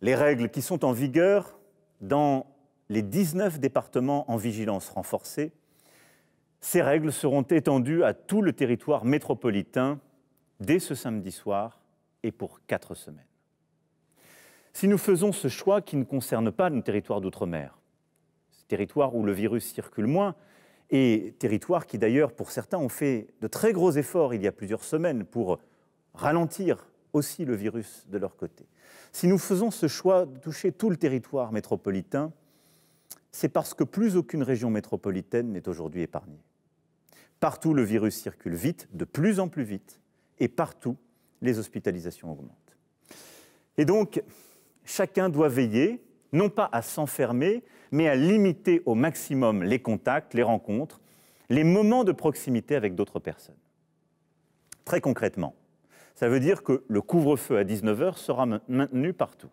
les règles qui sont en vigueur dans les 19 départements en vigilance renforcée, ces règles seront étendues à tout le territoire métropolitain dès ce samedi soir et pour quatre semaines. Si nous faisons ce choix qui ne concerne pas nos territoires d'outre-mer, territoire où le virus circule moins, et territoire qui d'ailleurs, pour certains, ont fait de très gros efforts il y a plusieurs semaines pour ralentir aussi le virus de leur côté. Si nous faisons ce choix de toucher tout le territoire métropolitain, c'est parce que plus aucune région métropolitaine n'est aujourd'hui épargnée. Partout, le virus circule vite, de plus en plus vite, et partout, les hospitalisations augmentent. Et donc, chacun doit veiller, non pas à s'enfermer, mais à limiter au maximum les contacts, les rencontres, les moments de proximité avec d'autres personnes. Très concrètement, ça veut dire que le couvre-feu à 19h sera maintenu partout.